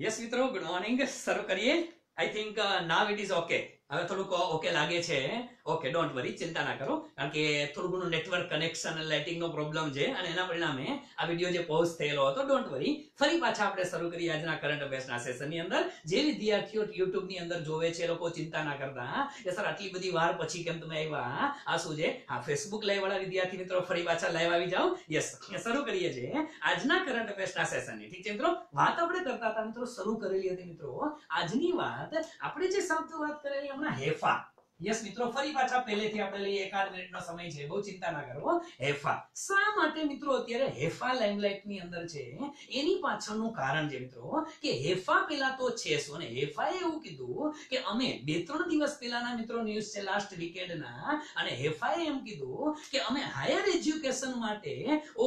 Yes મિત્રો good morning શરૂ કરીએ. I think now it is okay હવે થોડુંક ઓકે લાગે છે. ઓકે ડોન્ટ વરી ચિંતા ના કરો. કારણ કે થોડું ઘણું નેટવર્ક કનેક્શન લાઇટિંગનો પ્રોબ્લેમ છે અને એના પરિણામે આ વીડિયો જે પોઝ થયેલો હતો ડોન્ટ વરી ફરી પાછા આપણે શરૂ કરીએ આજના કરંટ અફેર્સના સેશનની અંદર. જે વિદ્યાર્થીઓ યુટ્યુબની અંદર જોવે છે લોકો ચિંતા ના કરતા, કે સર આટલી બધી વાર પછી કેમ તમે આવ્યા? આ શું છે? હા ફેસબુક લાઈવ વાળા વિદ્યાર્થી મિત્રો, ફરી પાછા લાઈવ આવી જાઓ. યસ શરૂ કરીએ છીએ આજના કરંટ અફેર્સના સેશનની ઠીક છે મિત્રો? વાત આપણે કરતા હતા મિત્રો, શરૂ કરેલી હતી મિત્રો. આજની વાત આપણે જે શબ્દ વાત કરેલી હમણાં હેફા. યસ મિત્રો, ફરી પાછા પહેલેથી આપણે લઈએ એકાદ મિનિટનો સમય છે. બહુ ચિંતા ના કરો હેફા. શા માટે મિત્રો અત્યારે હેફા લાઇમલાઇટની અંદર છે? એની પાછળનું કારણ છે મિત્રો કે હેફા પેલા તો છે શું? અને હેફાએ એવું કીધું કે અમે બે ત્રણ દિવસ પહેલાના મિત્રો ન્યૂઝ છે લાસ્ટ વીકેન્ડના અને હેફાએ એમ કીધું કે અમે હાયર એજ્યુકેશન માટે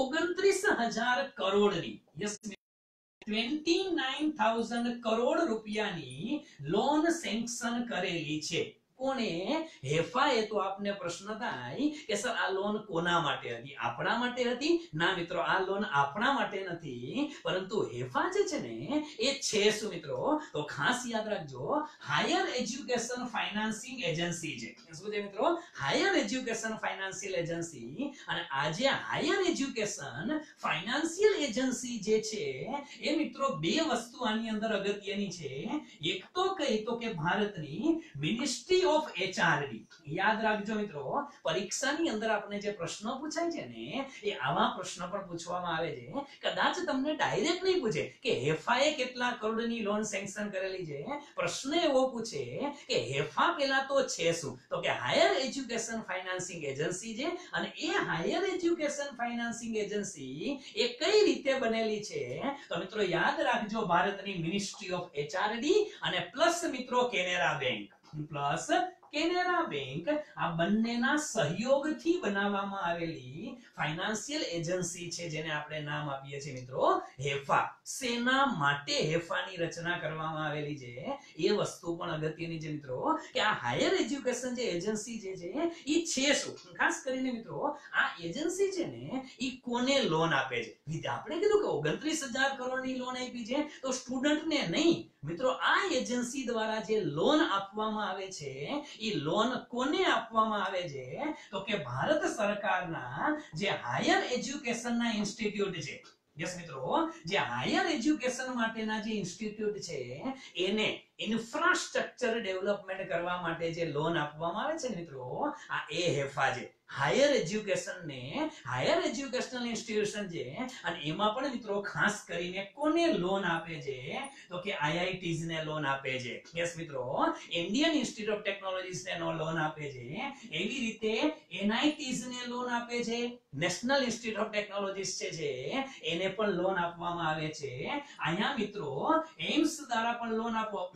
ઓગણત્રીસ હજાર કરોડની yes twenty nine thousand crore રૂપિયાની લોન સેન્કશન કરેલી છે. કોણે હેફાએ તો આપને પ્રશ્ન થાય કે, સર, આ લોન કોના માટે હતી? આપણા માટે હતી? ના, મિત્રો, આ લોન આપણા માટે નથી. પરંતુ હેફા જે છે ને, એ છે શું, મિત્રો? તો ખાસ યાદ રાખજો હાયર એજ્યુકેશન ફાઇનાન્સિંગ એજન્સી છે. શું છે મિત્રો? હાયર એજ્યુકેશન ફાઇનાન્શિયલ એજન્સી અને આજે હાયર એજ્યુકેશન ફાઇનાન્શિયલ એજન્સી જે છે, એ મિત્રો, બે વસ્તુ આની અંદર અગત્યની છે. એક તો કહી તો કે, ભારતની મિનિસ્ટ્રી ઓફ એચઆરડી યાદ રાખજો મિત્રો, પરીક્ષાની અંદર આપણે જે પ્રશ્નો પૂછાય છે ને, એ આવા પ્રશ્નો પણ પૂછવામાં આવે છે. કદાચ તમને ડાયરેક્ટ નહીં પૂછે કે હેફાએ કેટલા કરોડની લોન સેન્કશન કરેલી છે. પ્રશ્ન એવો પૂછે કે હેફા પેલા તો છે શું? તો કે હાયર એજ્યુકેશન ફાઇનાન્સિંગ એજન્સી છે અને એ હાયર એજ્યુકેશન ફાઇનાન્સિંગ એજન્સી એ કઈ રીતે બનેલી છે? તો મિત્રો યાદ રાખજો ભારતની મિનિસ્ટ્રી ઓફ એચઆરડી અને પ્લસ મિત્રો Canara bank plus Canara bank આ બંનેના સહયોગથી બનાવવામાં આવેલી ફાઇનાન્શિયલ એજન્સી છે, જેને આપણે નામ આપીએ છીએ મિત્રો. હેફા. સેના માટે હેફાની રચના કરવામાં આવેલી છે. એ વસ્તુ પણ અગત્યની છે મિત્રો, કે આ હાયર એજ્યુકેશન જે એજન્સી જે છે એ છે શું? ખાસ કરીને મિત્રો, આ એજન્સી છે ને એ કોને લોન આપે છે? આપણે કીધું કે ઓગણત્રીસ હજાર કરોડની લોન આપી છે, તો સ્ટુડન્ટને નહીં મિત્રો, આ એજન્સી દ્વારા જે લોન આપવામાં આવે છે એ લોન કોને આપવામાં આવે છે? તો કે ભારત સરકારના જે હાયર એજ્યુકેશનના ઇન્સ્ટિટ્યૂટ છે. યસ મિત્રો, જે હાયર એજ્યુકેશન માટેના જે ઇન્સ્ટિટ્યૂટ છે, એને ઇન્ફ્રાસ્ટ્રક્ચર ડેવલપમેન્ટ કરવા માટે જે લોન આપવામાં આવે છે મિત્રો, આ એ હેફા છે. હાયર એજ્યુકેશન ને હાયર એજ્યુકેશનલ ઇન્સ્ટિટ્યુશન છે અને એમાં પણ મિત્રો ખાસ કરીને કોને લોન આપે છે? તો કે આઈઆઈટીઝ ને લોન આપે છે. યસ મિત્રો ઇન્ડિયન ઇન્સ્ટિટ્યૂટ ઓફ ટેકનોલોજીસ ને લોન આપે છે. એવી રીતે એનઆઈટીઝ ને લોન આપે છે. નેશનલ ઇન્સ્ટિટ્યૂટ ઓફ ટેકનોલોજીસ છે એને પણ લોન આપવામાં આવે છે. અહીંયા મિત્રો એમ્સ દ્વારા પણ લોન આપવા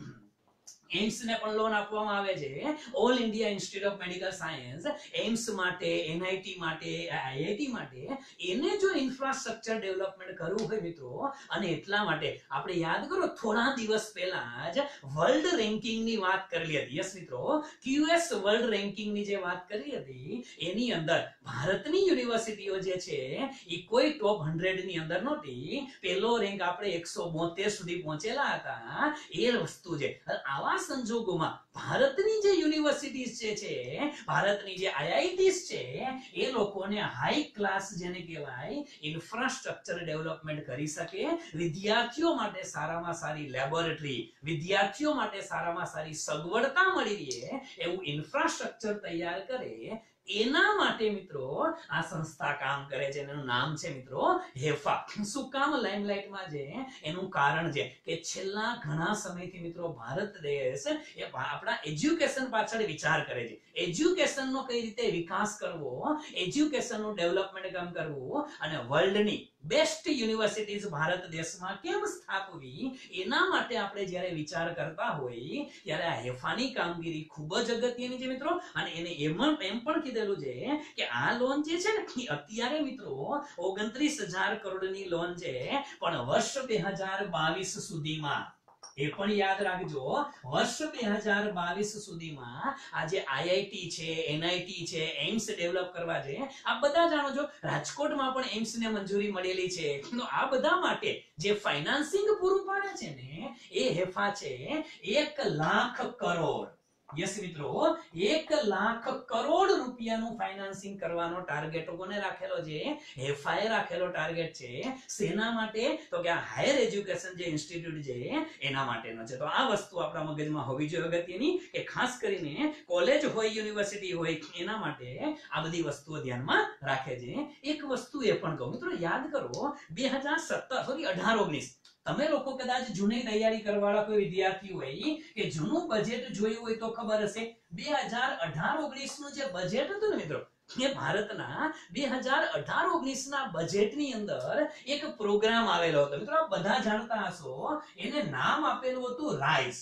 એમ્સ ને પણ લોન આપવામાં આવે છે. All India institute of medical science AIIMS માટે, એનઆઈટી માટે, આઈઆઈટી માટે એને જો ઇન્ફ્રાસ્ટ્રક્ચર ડેવલપમેન્ટ કરવું હોય મિત્રો, અને એટલા માટે આપણે યાદ કરો, થોડા દિવસ પહેલા જ વર્લ્ડ રેન્કિંગની વાત કરી હતી. યસ મિત્રો? ક્યુએસ વર્લ્ડ રેન્કિંગની જે વાત કરી હતી, એની અંદર ભારતની યુનિવર્સિટીઓ જે છે, એ કોઈ ટોપ હંડ્રેડની અંદર નહોતી. પેલો રેન્ક આપણે એકસો બોતેર સુધી પહોંચેલા હતા. એ વસ્તુ છે. આવા સંજોગોમાં ભારતની જે યુનિવર્સિટીઝ જે છે, ભારતની જે આઈઆઈટીસ છે, એ લોકોને હાઈ ક્લાસ જેને કહેવાય ઇન્ફ્રાસ્ટ્રક્ચર ડેવલપમેન્ટ કરી શકે. વિદ્યાર્થીઓ માટે સારામાં સારી લેબોરેટરી વિદ્યાર્થીઓ માટે સારામાં સારી સગવડતા મળી રહે એવું ઇન્ફ્રાસ્ટ્રક્ચર તૈયાર કરે, એના માટે મિત્રો આ સંસ્થા કામ કરે છે, એનું નામ છે મિત્રો હેફા. શું કામ લાઇમલાઇટમાં છે? એનું કારણ છે કે છેલ્લા ઘણા સમયથી મિત્રો ભારત દેશ એ ભા- આપણા એજ્યુકેશન પાછળ વિચાર કરે છે. એજ્યુકેશનનો કઈ રીતે વિકાસ કરવો? એજ્યુકેશનનું ડેવલપમેન્ટ કેમ કરવું? અને વર્લ્ડની બેસ્ટ યુનિવર્સિટીઝ ભારત દેશમાં કેમ સ્થાપવી? એના માટે આપણે જ્યારે વિચાર કરતા હોય, ત્યારે આ હેફાની કામગીરી ખૂબ જ અગત્યની છે મિત્રો. અને એને એમ એમ પણ કીધેલું છે કે આ લોન જે છે ને અત્યારે મિત્રો ઓગણત્રીસ હજાર કરોડની લોન છે. પણ વર્ષ બે હજાર બાવીસ સુધીમાં એ પણ યાદ રાખજો વર્ષ બે હજાર બાવીસ સુધીમાં આ જે આઈઆઈટી છે એનઆઈટી છે એમ્સ ડેવલપ કરવા છે, આ બધા જાણો છો, રાજકોટમાં પણ એમ્સ ને મંજૂરી મળેલી છે. તો આ બધા માટે જે ફાઇનાન્સિંગ પૂરું પાડે છે ને, એ હેફા છે એક લાખ કરોડ. યસ મિત્રો. એક લાખ કરોડ રૂપિયાનું ફાઇનાન્સિંગ કરવાનો ટાર્ગેટ કોને રાખેલો છે? એફઆઈ રાખેલો ટાર્ગેટ છે. સેના માટે? તો કે આ હાયર એજ્યુકેશન જે ઇન્સ્ટિટ્યૂટ છે, એના માટેનો છે. તો આ વસ્તુ આપણા મગજમાં હોવી જોઈએ અગત્યની કે ખાસ કરીને કોલેજ હોય યુનિવર્સિટી હોય, એના માટે આ બધી વસ્તુઓ ધ્યાનમાં રાખે છે. એક વસ્તુ એ પણ કહું, મિત્રો, યાદ કરો, બે હજાર સત્તર સોરી અઢાર, ઓગણીસ. તમે લોકો કદાચ જૂની તૈયારી કરવાવાળા કોઈ વિદ્યાર્થી હોય કે જૂનું બજેટ જોયું હોય તો ખબર હશે. બે હજાર અઢાર ઓગણીસનું જે બજેટ હતું ને મિત્રો, એ ભારતના બે હજાર અઢાર ઓગણીસ ના બજેટની અંદર એક પ્રોગ્રામ આવેલો હતો. મિત્રો આપ બધા જાણતા હશો, એને નામ આપેલું હતું રાઈસ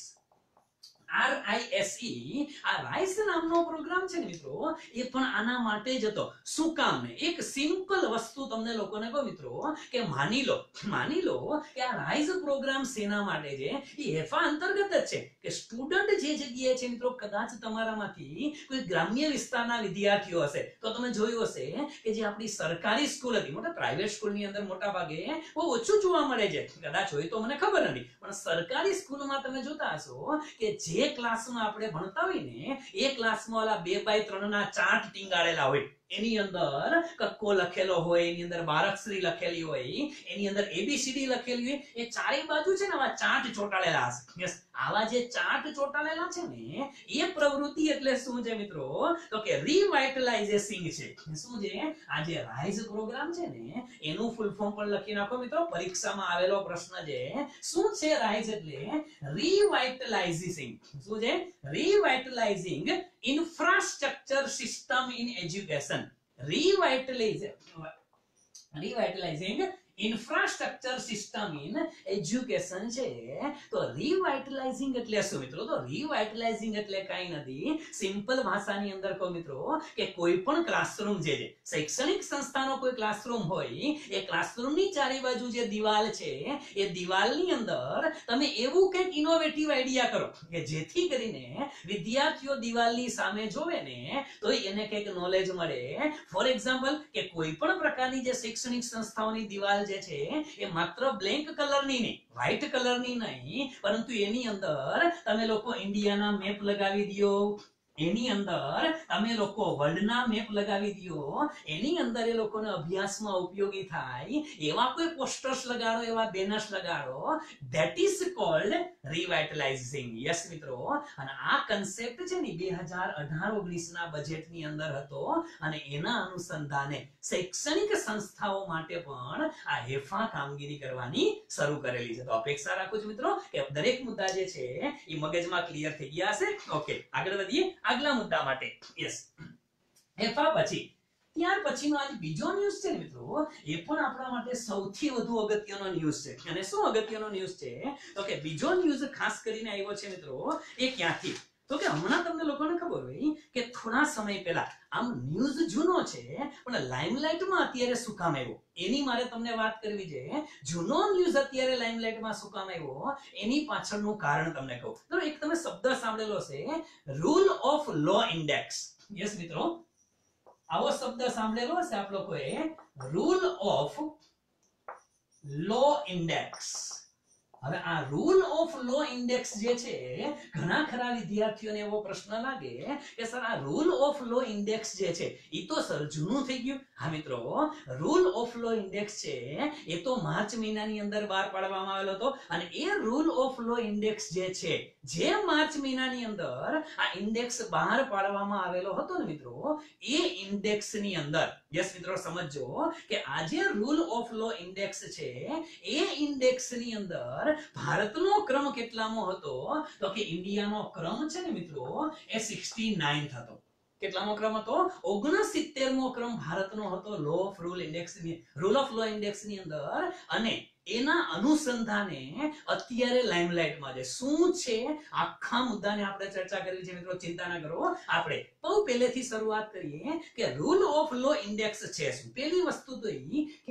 ઈ આ RISE નામનો પ્રોગ્રામ છે ને મિત્રો, એ પણ આના માટે જ હતો. શું કામ ને? એક સિમ્પલ વસ્તુ તમને લોકોને કહો મિત્રો, કે માની લો માની લો કે આ RISE પ્રોગ્રામ સેના માટે છે? એ હેફા અંતર્ગત જ છે કે સ્ટુડન્ટ જે જગ્યાએ છે મિત્રો, કદાચ તમારામાંથી કોઈ ગ્રામ્ય વિસ્તારના વિદ્યાર્થીઓ હશે, તો તમે જોયું હશે કે જે આપણી સરકારી સ્કૂલ હતી, મોટા પ્રાઇવેટ સ્કૂલની અંદર મોટા ભાગે બહુ ઓછું જોવા મળે છે. કદાચ હોય તો મને ખબર નથી, પણ સરકારી સ્કૂલમાં તમે જોતા હશો કે જે ક્લાસમાં આપણે ભણતા હોય ને, એ ક્લાસમાં ઓલા બે બાય ત્રણ ના ચાર્ટ ટીંગાડેલા હોય. એની અંદર કક્કો લખેલો હોય, એની અંદર બારકશ્રી લખેલી હોય, એની અંદર એબીસીડી લખેલી હોય, એ ચારે બાજુ છે ને આવા ચાર્ટ ચોંટાડેલા હશે. આવા જે ચાર્ટ ચોંટાડેલા છે ને, એ પ્રવૃત્તિ એટલે શું છે મિત્રો? તો કે રીવાઇટલાઇઝેસિંગ છે. શું છે? આ જે રાઇઝ પ્રોગ્રામ છે ને, એનું ફૂલ ફોર્મ પણ લખી નાખો મિત્રો. પરીક્ષામાં આવેલો પ્રશ્ન છે, શું છે રાઇઝ એટલે? રિવાઇટલાઇઝિંગ શું છે revitalizing infrastructure system in education revitalizing revitalizing infrastructure system in education છે. તો રીવાઇટલાઇઝિંગ એટલે શું મિત્રો? તો રીવાઇટલાઇઝિંગ એટલે કઈ નથી. સિમ્પલ ભાષાની અંદર કહો મિત્રો કે કોઈ પણ ક્લાસરૂમ જે છે, શૈક્ષણિક સંસ્થાનો કોઈ ક્લાસરૂમ હોય, એ ક્લાસરૂમની ચારે બાજુ જે દિવાલ છે, એ દિવાલની અંદર તમે એવું કંઈક ઇનોવેટિવ આઈડિયા કરો કે જેથી કરીને વિદ્યાર્થીઓ દિવાલની સામે જોવે ને, તો એને કંઈક નોલેજ મળે. ફોર એક્ઝામ્પલ કે કોઈ પણ પ્રકારની જે શૈક્ષણિક સંસ્થાઓની દિવાલ જે છે, એ માત્ર બ્લેન્ક કલરની નહીં વ્હાઇટ કલરની નહીં, પરંતુ એની અંદર તમે લોકો ઇન્ડિયાના મેપ લગાવી દો એની અંદર તમે લોકો વર્લ્ડના મેપ લગાવી દો એની અંદર એ લોકોને અભ્યાસમાં ઉપયોગી થાય. એવા કોઈ પોસ્ટર્સ લગાડો, એવા બેનર્સ લગાડો. That is called revitalizing yes મિત્રો? અને આ કન્સેપ્ટ છે ને બે હજાર અઢાર ઓગણીસના બજેટની અંદર હતો. અને એના અનુસંધાને શૈક્ષણિક સંસ્થાઓ માટે પણ આ હેફા કામગીરી કરવાની શરૂ કરેલી છે. તો અપેક્ષા રાખું છું મિત્રો કે દરેક મુદ્દા જે છે એ મગજમાં ક્લિયર થઈ ગયા હશે. ઓકે આગળ વધીએ. આગલા મુદ્દા માટે. યસ હેફા પછી. ત્યાર પછીનો આજે બીજો ન્યૂઝ છે મિત્રો. એ પણ આપણા માટે સૌથી વધુ અગત્યનો ન્યૂઝ છે. અને શું અગત્યનો ન્યૂઝ છે? તો કે બીજો ન્યૂઝ ખાસ કરીને આવ્યો છે મિત્રો, એ ક્યાંથી? તો કે હમણાં તમને લોકોને ખબર હોય કે થોડા સમય પહેલા, આમ ન્યૂઝ જૂનો છે, પણ લાઇમલાઇટમાં અત્યારે શું કામ આવ્યો? એની મારે તમને વાત કરવી છે. જૂનો ન્યૂઝ અત્યારે લાઇમલાઇટમાં શું કામ આવ્યો? એની પાછળનું કારણ તમને કહું. તો એક તમે શબ્દ સાંભળેલો છે rule of law index yes મિત્રો? આવો શબ્દ સાંભળેલો હશે આપ લોકોએ. રૂલ ઓફ લો ઇન્ડેક્સ હવે આ રૂલ ઓફ લો ઇન્ડેક્સ જે છે, ઘણા ખરા વિદ્યાર્થીઓને એવો પ્રશ્ન લાગે કે, સર, આ રૂલ ઓફ લો ઇન્ડેક્સ જે છે એ તો સર જૂનું થઈ ગયું. હા, મિત્રો રૂલ ઓફ લો ઇન્ડેક્સ છે, એ તો માર્ચ મહિનાની અંદર બહાર પાડવામાં આવેલો હતો અને એ રૂલ ઓફ લો ઇન્ડેક્સ જે છે, જે માર્ચ મહિનાની અંદર આ ઇન્ડેક્સ બહાર પાડવામાં આવેલો હતો ને, મિત્રો, એ ઇન્ડેક્સની અંદર યસ મિત્રો, સમજજો કે આ જે રૂલ ઓફ લો ઇન્ડેક્સ છે, એ ઇન્ડેક્સની અંદર ભારતનો ક્રમ કેટલામો હતો? તો કે ઇન્ડિયાનો ક્રમ છે ને મિત્રો, એ 69th હતો કેટલામો ક્રમ હતો? 69મો ક્રમ ભારતનો હતો લો ઓફ રૂલ ઇન્ડેક્સની રૂલ ઓફ લો ઇન્ડેક્સની અંદર. અને એના અનુસંધાને અત્યારે લાઇમલાઇટમાં છે. શું છે? આખા મુદ્દાને આપણે ચર્ચા કરવી છે મિત્રો, ચિંતા ના કરો. આપણે બહુ પહેલેથી શરૂઆત કરીએ કે રૂલ ઓફ લો ઇન્ડેક્સ છે શું? પહેલી વસ્તુ તો આ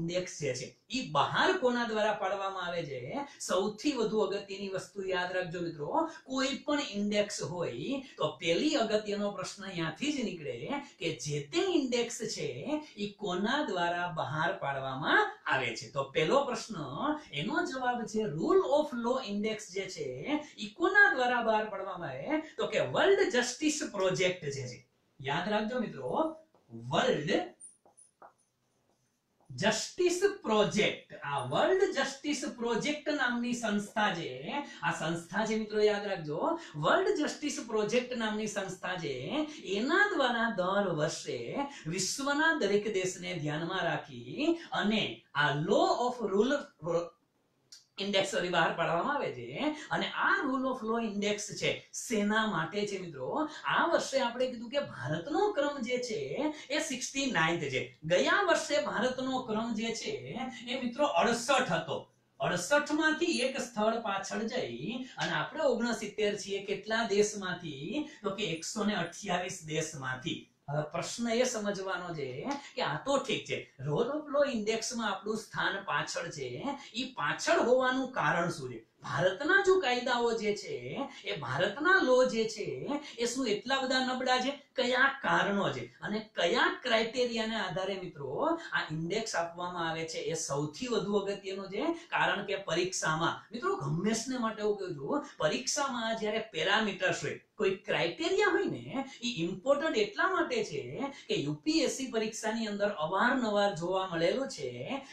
ઇન્ડેક્સ જે છે. એ બહાર કોના દ્વારા પાડવામાં આવે છે? સૌથી વધુ અગત્યની વસ્તુ યાદ રાખજો મિત્રો. કોઈ પણ ઇન્ડેક્સ હોય તો પહેલી અગત્યનો પ્રશ્ન અહીંયાથી જ નીકળે કે જે તે ઇન્ડેક્સ છે એ કોના દ્વારા બહાર પાડવામાં આવે છે? તો પહેલો પ્રશ્ન, એનો જવાબ છે રૂલ ઓફ લો ઇન્ડેક્સ જે છે ઈ કોના દ્વારા બહાર પાડવામાં આવે? તો કે વર્લ્ડ જસ્ટિસ પ્રોજેક્ટ જે છે. યાદ રાખજો મિત્રો વર્લ્ડ જસ્ટિસ પ્રોજેક્ટ આ વર્લ્ડ જસ્ટિસ પ્રોજેક્ટ નામની સંસ્થા છે. આ સંસ્થા છે મિત્રો યાદ રાખજો. વર્લ્ડ જસ્ટિસ પ્રોજેક્ટ નામની સંસ્થા છે. એના દ્વારા દર વર્ષે વિશ્વના દરેક દેશને ધ્યાનમાં રાખી અને આ લો ઓફ રૂલ ઇન્ડેક્સ બહાર પાડવામાં આવે છે. અને આ રૂલ ઓફ લો ઇન્ડેક્સ છે. સેના માટે છે મિત્રો. આ વર્ષે આપણે કીધું કે ભારતનો ક્રમ જે છે એ 69th છે. ગયા વર્ષે ભારતનો ક્રમ જે છે એ મિત્રો 68 હતો. અડસઠમાંથી એક સ્થળ પાછળ જઈ અને આપણે ઓગણસિત્તેર છીએ. કેટલા દેશમાંથી? તો કે એકસો ને અઠ્યાવીસ દેશમાંથી. પ્રશ્ન એ સમજવાનો છે કે આ તો ઠીક છે. રોલ ઓફ લો ઇન્ડેક્સમાં આપણું સ્થાન પાછળ છે એ પાછળ હોવાનું કારણ શું છે? ભારતના જો કાયદાઓ જે છે એ ભારતના લો જે છે એ શું એટલા બધા નબળા છે? કયા કારણો છે અને કયા ક્રાઇટેરિયાને આધારે મિત્રો આ ઇન્ડેક્સ આપવામાં આવે છે એ સૌથી વધુ અગત્યનો છે. કારણ કે પરીક્ષામાં મિત્રો ગમેશને માટે એવું કહું છું, પરીક્ષામાં જ્યારે પેરામીટર્સ હોય, કોઈ ક્રાઇટેરિયા હોય ને, એ ઇમ્પોર્ટન્ટ એટલા માટે છે કે યુપીએસસી પરીક્ષાની અંદર અવારનવાર જોવા મળેલું છે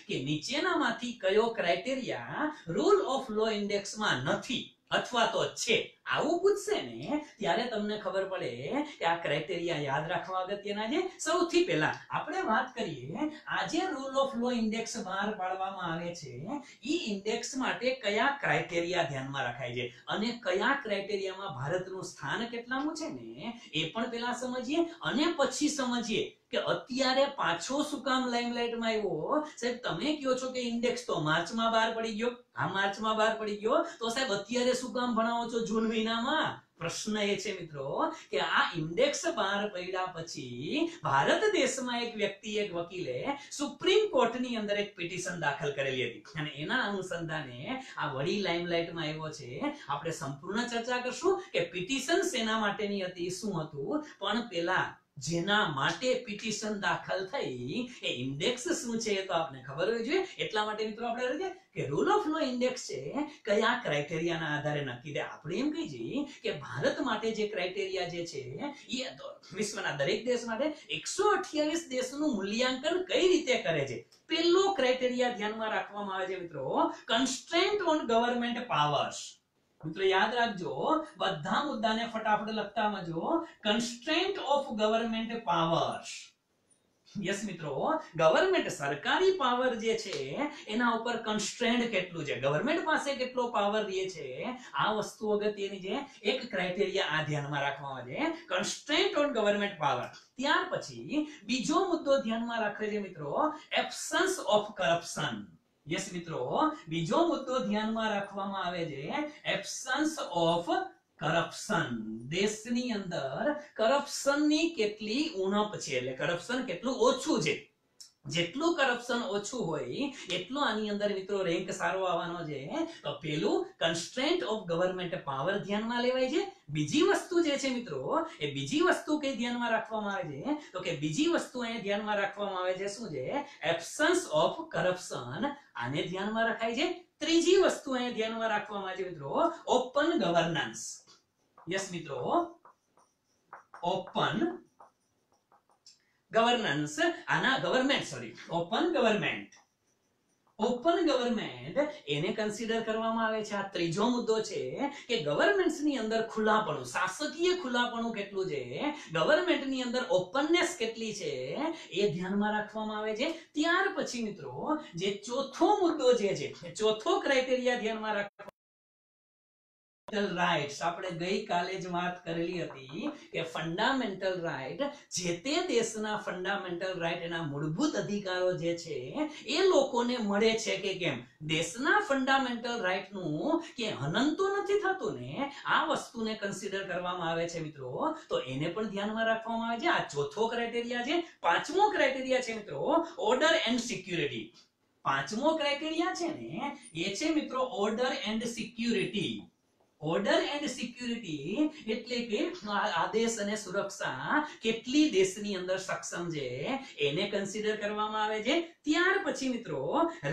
કે નીચેનામાંથી કયો ક્રાઇટેરિયા રૂલ ઓફ લો ઇન્ડેક્સમાં નથી. અથવા તો છે. આવું પૂછશે ને, ત્યારે તમને ખબર પડે કે આ ક્રાઇટેરિયા યાદ રાખવા અગત્યના છે. સૌથી પહેલા આપણે વાત કરીએ, આજે રૂલ ઓફ લો ઇન્ડેક્સ બહાર પાડવામાં આવે છે. ઈ ઇન્ડેક્સ માટે કયા ક્રાઇટેરિયા ધ્યાનમાં રખાય છે? અને કયા ક્રાઇટેરિયામાં ભારતનું સ્થાન કેટલામું છે ને? એ પણ પહેલા સમજીએ અને પછી સમજીએ. કે અત્યારે પાછો શું કામ લાઇમલાઇટમાં આવ્યો? સાહેબ, તમે કહો છો કે ઇન્ડેક્સ તો માર્ચમાં બહાર પડી ગયો. આ માર્ચમાં બહાર પડી ગયો. તો સાહેબ, અત્યારે શું કામ ભણાવો છો જૂન મહિનામાં? પ્રશ્ન એ છે મિત્રો કે આ ઇન્ડેક્સ બહાર પડ્યા પછી ભારત દેશમાં એક વ્યક્તિ, એક વકીલે સુપ્રીમ કોર્ટની અંદર એક પિટિશન દાખલ કરેલી હતી. અને એના અનુસંધાને આ વડી લાઇમલાઇટમાં આવ્યો છે. આપણે સંપૂર્ણ ચર્ચા કરશું કે પિટિશન શેના માટેની હતી, શું હતું? પણ પેલા જેના માટે પિટિશન દાખલ થઈ, એ ઇન્ડેક્સ શું છે એ તો આપને ખબર હોવી જોઈએ. એટલા માટે મિત્રો આપણે રહીએ કે રૂલ ઓફ લો ઇન્ડેક્સ છે, કયા ક્રાઇટેરિયાના આધારે નક્કી થાય. આપણે એમ કહી જઈએ કે ભારત માટે જે ક્રાઇટેરિયા જે છે, એ વિશ્વના દરેક દેશ માટે એકસો અઠ્યાવીસ દેશનું મૂલ્યાંકન કઈ રીતે કરે છે? પેલો ક્રાઇટેરિયા ધ્યાનમાં રાખવામાં આવે છે મિત્રો કન્સ્ટ્રેન્ટ ઓન ગવર્મેન્ટ પાવર્સ મિત્રો, યાદ રાખજો, બધા મુદ્દાને ફટાફટ લખતા મજો constraint of government powers yes મિત્રો ગવર્મેન્ટ સરકારી પાવર જે છે, એના ઉપર કન્સ્ટ્રેન્ટ કેટલું છે? ગવર્મેન્ટ પાસે કેટલો પાવર રહે છે? આ વસ્તુ અગત્યની છે એક ક્રાઇટેરિયા આ ધ્યાનમાં રાખવામાં છે. કન્સ્ટ્રેન્ટ ઓન ગવર્મેન્ટ પાવર ત્યાર પછી બીજો મુદ્દો ધ્યાનમાં રાખે છે, મિત્રો એબ્સન્સ ઓફ કરપ્શન યસ મિત્રો. બીજો મુદ્દો ધ્યાનમાં રાખવામાં આવે છે એબસન્સ ઓફ કરપ્શન દેશની અંદર કરપ્શનની કેટલી ઉણપ છે? એટલે કરપ્શન કેટલું ઓછું છે? જેટલું કરપ્શન ઓછું હોય, એટલો આની અંદર મિત્રો રેન્ક સારો આવવાનો છે તો પેલું કન્સ્ટ્રેન્ટ ઓફ ગવર્મેન્ટ પાવર ધ્યાનમાં લેવાય છે. બીજી વસ્તુ જે છે મિત્રો, એ બીજી વસ્તુ કઈ ધ્યાનમાં રાખવામાં આવે છે? તો કે બીજી વસ્તુ અહીંયા ધ્યાનમાં રાખવામાં આવે છે શું છે? એબ્સન્સ ઓફ કરપ્શન આને ધ્યાનમાં રખાય છે. ત્રીજી વસ્તુ અહીંયા ધ્યાનમાં રાખવામાં આવે છે મિત્રો ઓપન ગવર્નન્સ યસ મિત્રો ઓપન ગવર્નન્સ આના government sorry open government open government એને કન્સિડર કરવામાં આવે છે. આ ત્રીજો મુદ્દો છે કે ગવર્મેન્ટ્સની અંદર ખુલ્લાપણું, શાસકીય ખુલ્લાપણું કેટલું છે? ગવર્મેન્ટની અંદર ઓપનનેસ કેટલી છે? એ ધ્યાનમાં રાખવામાં આવે છે. ત્યાર પછી મિત્રો, જે ચોથો મુદ્દો જે છે, ચોથો ક્રાઇટેરિયા ધ્યાનમાં રાખ રાઇટ્સ આપણે ગઈકાલે જ વાત કરેલી હતી કે ફંડામેન્ટલ રાઇટ જે તે દેશના ફંડામેન્ટલ રાઇટ એના મૂળભૂત અધિકારો જે છે, એ લોકોને મળે છે કે કેમ? દેશના ફંડામેન્ટલ રાઇટનું કે હનન તો નથી થતું ને? આ વસ્તુને કન્સિડર કરવામાં આવે છે મિત્રો. તો એને પણ ધ્યાનમાં રાખવામાં આવે છે. આ ચોથો ક્રાઇટેરિયા છે. પાંચમો ક્રાઇટેરિયા છે મિત્રો ઓર્ડર એન્ડ સિક્યુરિટી પાંચમો ક્રાઇટેરિયા છે ને, એ છે મિત્રો order and security order and security એટલે કે આદેશ અને સુરક્ષા કેટલી દેશની અંદર સક્ષમ છે એને કન્સિડર કરવામાં આવે છે. ત્યાર પછી મિત્રો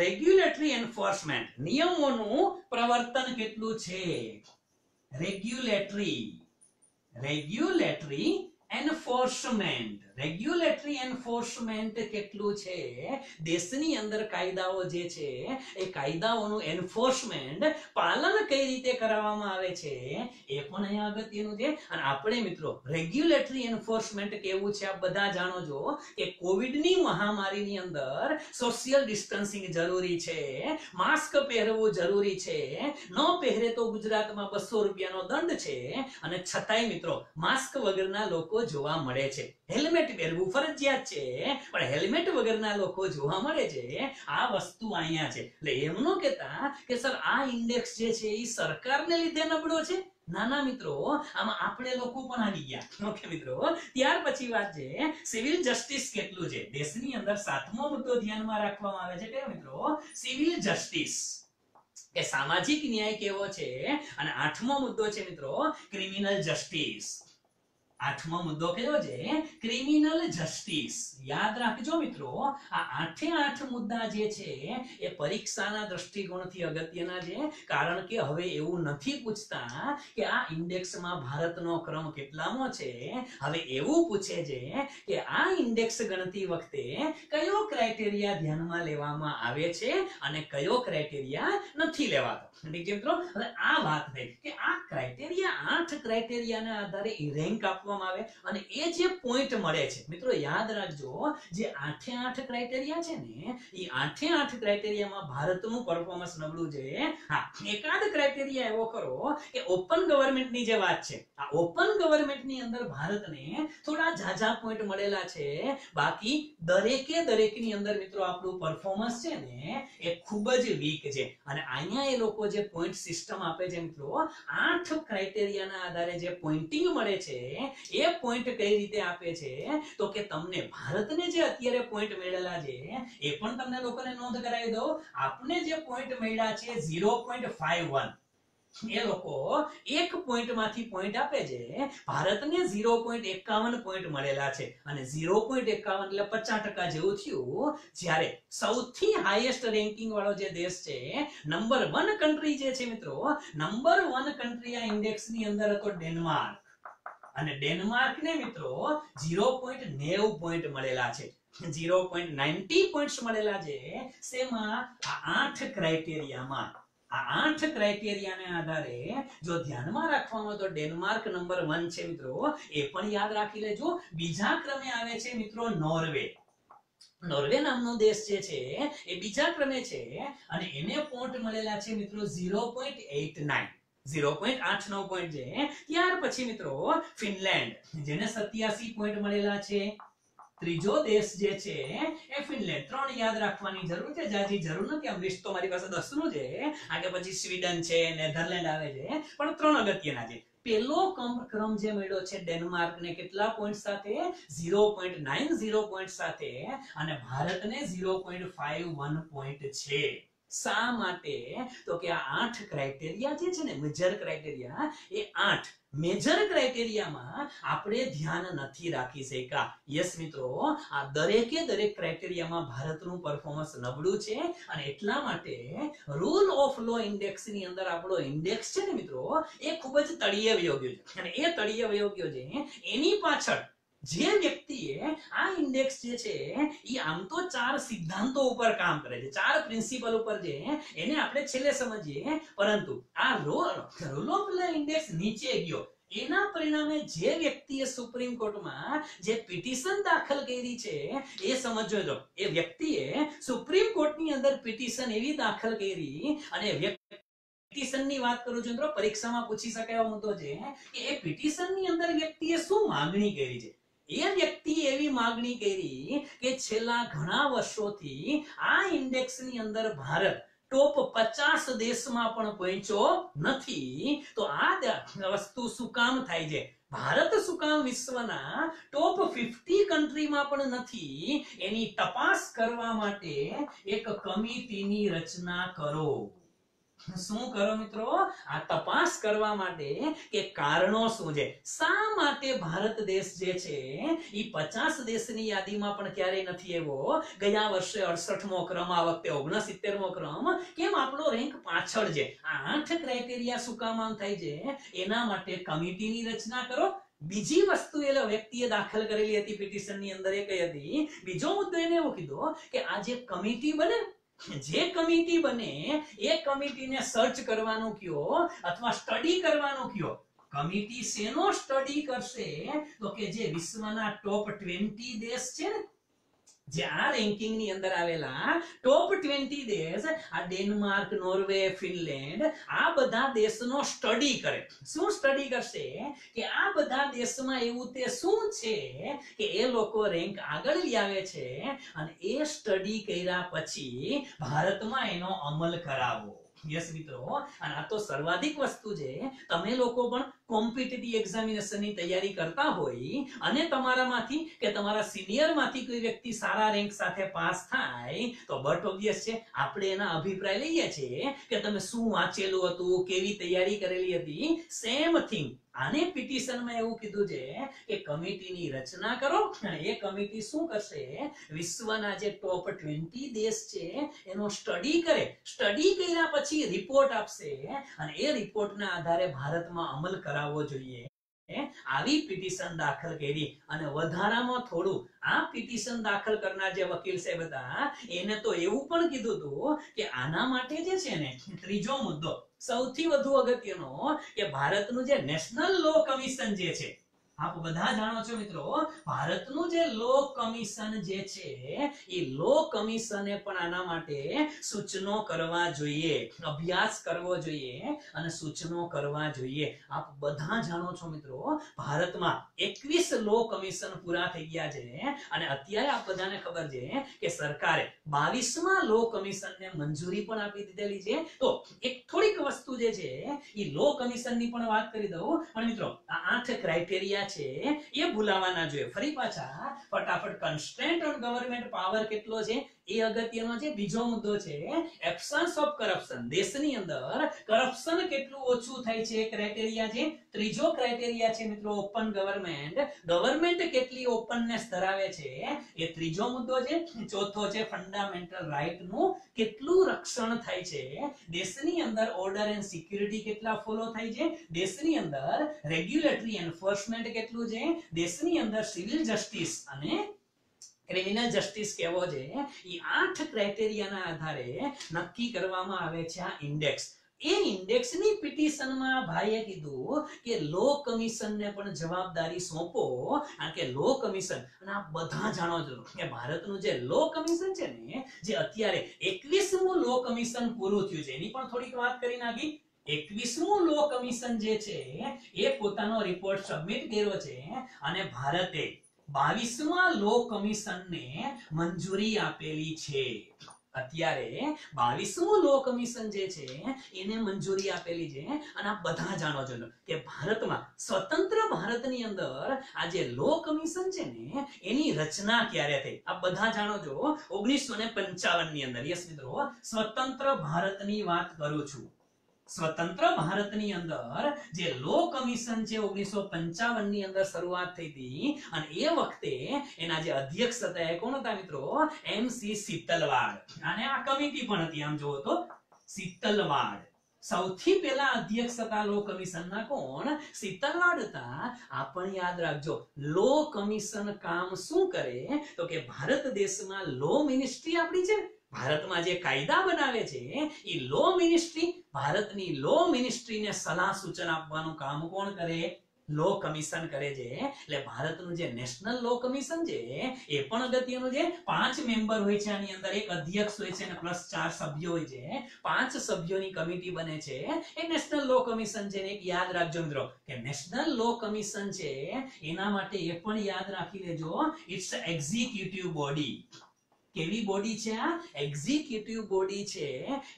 રેગ્યુલેટરી એન્ફોર્સમેન્ટ નિયમોનું પ્રવર્તન કેટલું છે? Regulatory regulatory enforcement regulatory enforcement કેટલું છે? દેશની અંદર કાયદાઓ જે છે, એ કાયદાઓનું એન્ફોર્સમેન્ટ પાલન કઈ રીતે કરાવવામાં આવે છે? એ પણ અહીંયા અગત્યનું છે. અને આપણે મિત્રો રેગ્યુલેટરી એન્ફોર્સમેન્ટ કેવું છે? આપ બધા જાણો છો કે કોવિડની મહામારીની અંદર સોશિયલ ડિસ્ટન્સિંગ જરૂરી છે માસ્ક પહેરવું જરૂરી છે. ન પહેરે તો ગુજરાતમાં બસો રૂપિયાનો દંડ છે. અને છતાંય મિત્રો માસ્ક વગરના લોકો જોવા મળે છે. હેલ્મેટ પહેરવું ફરજિયાત છે. પણ હેલ્મેટ વગરના લોકો જોવા મળે છે, આ વસ્તુ અહીંયા છે. એટલે એમ કહેતા કે, સર, આ ઇન્ડેક્સ જે છે એ સરકારને લીધે નબળો છે? નાના મિત્રો, આમાં આપણે લોકો પણ આવી ગયા. ઓકે મિત્રો, ત્યાર પછી વાત છે, સિવિલ જસ્ટિસ કેટલું છે? દેશની અંદર સાતમો મુદ્દો ધ્યાનમાં રાખવામાં આવે છે કે મિત્રો? સિવિલ જસ્ટિસ કે સામાજિક ન્યાય કેવો છે? અને આઠમો મુદ્દો છે મિત્રો, ક્રિમિનલ જસ્ટિસ. આઠમો મુદ્દો કયો છે? ક્રિમિનલ જસ્ટિસ યાદ રાખજો મિત્રો, આ આઠે આઠ મુદ્દા જે છે, એ પરીક્ષાના દ્રષ્ટિકોણથી અગત્યના છે, કારણ કે હવે એવું નથી પૂછતા કે આ ઇન્ડેક્સમાં ભારતનો ક્રમ કેટલામો છે. હવે એવું પૂછે છે કે આ ઇન્ડેક્સ ગણતી વખતે કયો ક્રાઇટેરિયા ધ્યાનમાં લેવામાં આવે છે અને કયો ક્રાઇટેરિયા નથી લેવાતો. ઠીક છે મિત્રો? હવે આ વાત થઈ કે આ ક્રાઇટેરિયા આઠ ક્રાઇટેરિયાના આધારે રેન્ક આપવામાં આવે અને એ જે પોઈન્ટ મળે છે, મિત્રો યાદ રાખજો, જે આઠે આઠ ક્રાઇટેરિયા છે ને, એ આઠે આઠ ક્રાઇટેરિયામાં ભારતનું પરફોર્મન્સ નબળું છે. હા, એકાદ ક્રાઇટેરિયા એવો કરો કે ઓપન ગવર્મેન્ટની જે વાત છે, આ ઓપન ગવર્મેન્ટની અંદર ભારતને થોડા ઝાઝા પોઈન્ટ મળેલા છે. બાકી દરેકે દરેકની અંદર મિત્રો આપણું પરફોર્મન્સ છે ને, એ ખૂબ જ વીક છે. અને અહીંયા એ લોકો જે પોઈન્ટ સિસ્ટમ આપે છે મિત્રો, આઠ ક્રાઇટેરિયાના આધારે જે પોઈન્ટિંગ મળે છે એ પોઈન્ટ કઈ રીતે આપે છે? તો કે તમને ભારતને જે અત્યારે પોઈન્ટ મળેલા છે, એ પણ તમને લોકોને નોંધ કરાવી દઉં. આપણે જે પોઈન્ટ મળ્યા છે 0.51 એ લોકો એક પોઈન્ટમાંથી પોઈન્ટ આપે છે. ભારતને 0.51 પોઈન્ટ મળેલા છે. અને 0.51 એટલે 50% ટકા જેવું થયું. જ્યારે સૌથી હાઈએસ્ટ રેન્કિંગ વાળો જે દેશ છે નંબર વન કન્ટ્રી જે છે મિત્રો નંબર વન કન્ટ્રી આ ઇન્ડેક્સની અંદર હતો ડેનમાર્ક. અને ડેનમાર્ક ને મિત્રો 0.90 પોઈન્ટ મળેલા છે. 0.90 પોઈન્ટ્સ મળેલા છે સેમાં આ આઠ ક્રાઇટેરિયામાં. આ આઠ ક્રાઇટેરિયાને આધારે જો ધ્યાનમાં રાખવામાં તો ડેનમાર્ક નંબર વન છે મિત્રો. એ પણ યાદ રાખી લેજો. બીજા ક્રમે આવે છે મિત્રો નોર્વે. નોર્વે નામનો દેશ જે છે એ બીજા ક્રમે છે અને એને પોઈન્ટ મળેલા છે મિત્રો 0.89 0.89 પોઈન્ટ છે ત્યાર પછી મિત્રો ફિનલેન્ડ જેને 87 પોઈન્ટ મળેલા છે. ત્રીજો દેશ જે છે, એ ફિનલેન્ડ ત્રણ યાદ રાખવાની જરૂર છે જાજી જરૂર નથી, આમ લિસ્ટ તો મારી પાસે દસનું છે. આગળ પછી સ્વીડન છે નેધરલેન્ડ આવે છે, પણ ત્રણ અગત્યના છે. પેલો ક્રમ- જે મળ્યો છે ડેનમાર્ક ને કેટલા પોઈન્ટ સાથે? 0.90 પોઈન્ટ સાથે, અને ભારતને 0.51 પોઈન્ટ છે. શા માટે? તો કે આ આઠ ક્રાઇટેરિયા જે છે ને મેજર ક્રાઇટેરિયા એ આઠ મેજર ક્રાઇટેરિયામાં આપણે ધ્યાન નથી રાખી શક્યા. યસ મિત્રો, આ દરેકે દરેક ક્રાઇટેરિયામાં ભારતનું પરફોર્મન્સ નબળું છે અને એટલા માટે રૂલ ઓફ લો ઇન્ડેક્સની અંદર આપણો ઇન્ડેક્સ છે ને, મિત્રો, એ ખૂબ જ તળિયે વયો છે. અને એ તળિયે વયો છે, એની પાછળ જે વ્યક્તિએ આ ઇન્ડેક્સ જે છે, એ આમ તો ચાર સિદ્ધાંતો ઉપર કામ કરે છે. ચાર પ્રિન્સિપલ ઉપર જે, એને આપણે છેલ્લે સમજીએ. પરંતુ આ રોલ ઓફ ઇન્ડેક્સ નીચે ગયો. એના પરિણામે જે વ્યક્તિએ સુપ્રીમ કોર્ટમાં જે પિટિશન દાખલ કરી છે, એ સમજો જો. એ વ્યક્તિએ સુપ્રીમ કોર્ટની અંદર પિટિશન એવી દાખલ કરી અને પિટિશન પિટિશનની વાત કરું છું મિત્રો પરીક્ષામાં પૂછી શકાય એવો મુદ્દો છે કે એ પિટિશનની અંદર વ્યક્તિએ શું માંગણી કરી છે? એ વ્યક્તિ એવી માગણી કરી કે છેલ્લા ઘણા વર્ષોથી આ ઇન્ડેક્સની અંદર ભારત ટોપ પચાસ દેશમાં પણ પહોંચ્યો નથી. તો આ વસ્તુ શું કામ થાય છે? ભારત શું કામ વિશ્વના ટોપ ફિફ્ટી કન્ટ્રીમાં પણ નથી. એની તપાસ કરવા માટે એક કમિટીની રચના કરો. શું કરો મિત્રો? આ તપાસ કરવા માટે કે કારણો શું છે? શા માટે ભારત દેશ જે છે એ પચાસ દેશની યાદીમાં પણ ક્યારેય નથી એવો? ગયા વર્ષે અડસઠમો ક્રમ, આ વખતે ઓગણસિત્તેરમો ક્રમ. કેમ આપણો રેન્ક પાછળ છે? આ આઠ ક્રાઇટેરિયા શું કામ થાય છે? એના માટે કમિટીની રચના કરો. બીજી વસ્તુ એ વ્યક્તિએ દાખલ કરેલી હતી પિટિશનની અંદર એ કઈ હતી. બીજો મુદ્દો એને એવો કીધો કે આ જે કમિટી બને જે કમિટી બને, એ કમિટીને સર્ચ કરવાનું કયો અથવા સ્ટડી કરવાનું કયો? કમિટી શેનો સ્ટડી કરશે? તો કે જે વિશ્વના ટોપ 20 દેશ છે ને જે આ રેન્કિંગની અંદર આવેલા ટોપ 20 દેશ, આ ડેનમાર્ક, નોર્વે, ફિનલેન્ડ, આ બધા દેશનો સ્ટડી કરે. શું સ્ટડી કરશે? કે આ બધા દેશમાં એવું તે શું છે? કે એ લોકો રેન્ક આગળ લઈ આવે છે અને એ સ્ટડી કર્યા પછી ભારતમાં એનો અમલ કરાવો. યસ મિત્રો, અને આ તો સર્વાધિક વસ્તુ છે. તમે લોકો પણ કોમ્પિટિટિવ એક્ઝામિનેશનની તૈયારી કરતા હોય અને તમારામાંથી કે તમારા સિનિયરમાંથી કોઈ વ્યક્તિ સારા રેન્ક સાથે પાસ થાય, તો બટ ઓબ્વિયસ છે, આપણે એના અભિપ્રાય લઈએ છીએ કે તમે શું વાંચેલું હતું, કેવી તૈયારી કરેલી હતી સેમ થિંગ આને પિટિશનમાં એવું કીધું છે કે કમિટીની રચના કરો એ કમિટી શું કરશે? વિશ્વના જે ટોપ 20 દેશ છે, એનો સ્ટડી કરે. સ્ટડી કર્યા પછી રિપોર્ટ આપશે અને એ રિપોર્ટના આધારે ભારતમાં અમલ કરાવવો જોઈએ. આવી પિટિશન દાખલ કરી અને વધારામાં થોડું, આ પિટિશન દાખલ કરનાર જે વકીલ સાહેબ હતા, એને તો એવું પણ કીધું હતું કે આના માટે જે છે ને, ત્રીજો મુદ્દો, સૌથી વધુ અગત્યનો, કે ભારતનું જે નેશનલ લો કમિશન જે છે આપ બધા જાણો છો મિત્રો, ભારતનું જે લો કમિશન જે છે, એ લો કમિશને પણ આના માટે સૂચનો કરવા જોઈએ, અભ્યાસ કરવો જોઈએ અને સૂચનો કરવા જોઈએ. આપ બધા જાણો છો મિત્રો, ભારતમાં એકવીસ લો કમિશન પૂરા થઈ ગયા છે અને અત્યારે આપ બધાને ખબર છે કે સરકારે બાવીસમાં લો કમિશનને મંજૂરી પણ આપી દીધેલી છે. તો એક થોડીક વસ્તુ જે છે, એ લો કમિશનની પણ વાત કરી દઉં. પણ મિત્રો આઠ ક્રાઇટેરિયા છે એ ભૂલાવાના જોઈએ. ફરી પાછા ફટાફટ કન્સ્ટ્રેન્ટ ઓન ગવર્મેન્ટ પાવર કેટલો છે? એ અગત્યનો છે બીજો મુદ્દો છે એબ્સન્સ ઓફ કરપ્શન દેશની અંદર કરપ્શન કેટલું ઓછું થાય છે ક્રાઇટેરિયા છે. ત્રીજો ક્રાઇટેરિયા છે મિત્રો ઓપન ગવર્નમેન્ટ ગવર્નમેન્ટ કેટલી ઓપનનેસ ધરાવે છે? એ ત્રીજો મુદ્દો છે. ચોથો છે ફંડામેન્ટલ રાઇટનું કેટલું રક્ષણ થાય છે? દેશની અંદર ઓર્ડર એન્ડ સિક્યુરિટી કેટલા ફોલો થાય છે? દેશની અંદર રેગ્યુલેટરી એન્ફોર્સમેન્ટ કેટલું છે? દેશની અંદર સિવિલ જસ્ટિસ અને ક્રિમિનલ જસ્ટિસ કેવો છે? એ આઠ ક્રાઇટેરિયાના આધારે નક્કી કરવામાં આવે છે આ ઇન્ડેક્સ એ ઇન્ડેક્સની પિટિશનમાં ભાઈએ કીધું કે લો કમિશનને પણ જવાબદારી સોંપો કારણ કે લો કમિશન અને આ બધા જાણો છો કે ભારતનું જે લો કમિશન છે ને, જે અત્યારે એકવીસમું લો કમિશન પૂરું થયું છે. એની પણ થોડીક વાત કરી નાખી. એકવીસમું લો કમિશન જે છે, એ પોતાનો રિપોર્ટ સબમિટ કર્યો છે અને ભારતે બાવીસમાં લો કમિશનને મંજૂરી આપેલી છે. અત્યારે બાવીસમું લો કમિશન જે છે, એને મંજૂરી આપેલી છે. અને આ બધા જાણો છો કે ભારતમાં સ્વતંત્ર ભારતની અંદર આ જે લો કમિશન છે ને, એની રચના ક્યારે થઈ? આ બધા જાણો છો ઓગણીસો ને પંચાવનની અંદર. યસ મિત્રો, સ્વતંત્ર ભારતની વાત કરું છું. સ્વતંત્ર ભારતની અંદર જે લો કમિશન છે ઓગણીસો પંચાવનની અંદર શરૂઆત થઈ હતી અને એ વખતે એના જે અધ્યક્ષ હતા એ કોણ હતા મિત્રો? M C Setalvad. અને આ કમિટી પણ હતી, આમ જોવો તો. શીતલવાડ. સૌથી પહેલા અધ્યક્ષ હતા લો કમિશનના કોણ? શીતલવાડ હતા. આ પણ યાદ રાખજો લો કમિશન કામ શું કરે? તો કે ભારત દેશમાં લો મિનિસ્ટ્રી આપણી છે. ભારતમાં જે કાયદા બનાવે છે, એ લો મિનિસ્ટ્રી ભારતની લો મિનિસ્ટ્રીને સલાહ સૂચન આપવાનું કામ કોણ કરે? લો કમિશન કરે છે. એટલે ભારતનું જે નેશનલ લો કમિશન છે, એ પણ અગત્યનું છે. પાંચ મેમ્બર હોય છે આની અંદર. એક અધ્યક્ષ હોય છે અને પ્લસ ચાર સભ્યો હોય છે. પાંચ સભ્યોની કમિટી બને છે. એ નેશનલ લો કમિશન છે એક યાદ રાખજો મિત્રો, કે નેશનલ લો કમિશન છે, એના માટે એ પણ યાદ રાખી લેજો. ઇટ્સ એક્ઝિક્યુટિવ બોડી કેવી બોડી છે આ એક્ઝિક્યુટિવ બોડી છે,